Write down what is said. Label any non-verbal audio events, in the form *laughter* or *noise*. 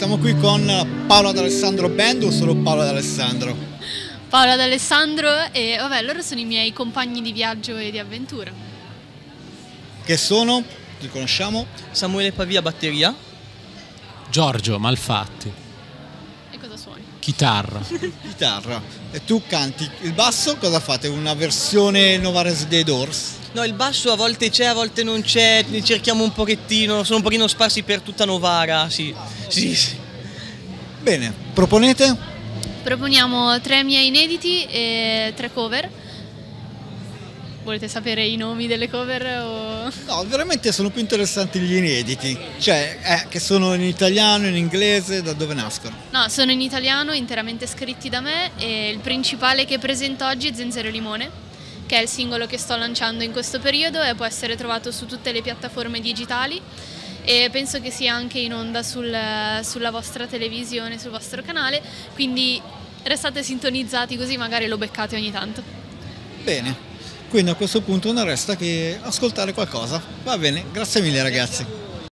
siamo qui con Paola D'Alessandro Band o solo Paola D'Alessandro? Paola D'Alessandro e vabbè, loro sono i miei compagni di viaggio e di avventura. Che sono? Li conosciamo? Samuele Pavia batteria. Giorgio Malfatti, E cosa suoni? chitarra. *laughs* Chitarra. E tu canti il basso, cosa fate? Una versione Novares dei Doors? No, il basso a volte c'è, a volte non c'è, ne cerchiamo un pochettino, sono un pochino sparsi per tutta Novara, sì. Sì, sì. Bene, proponete? Proponiamo tre miei inediti e tre cover. Volete sapere i nomi delle cover o... No, veramente sono più interessanti gli inediti, cioè eh, che sono in italiano, in inglese, da dove nascono? No, sono in italiano, interamente scritti da me e il principale che presento oggi è Zenzero e Limone, che è il singolo che sto lanciando in questo periodo e può essere trovato su tutte le piattaforme digitali e penso che sia anche in onda sul- sulla vostra televisione, sul vostro canale, quindi restate sintonizzati così magari lo beccate ogni tanto. Bene, quindi a questo punto non resta che ascoltare qualcosa. Va bene, grazie mille ragazzi.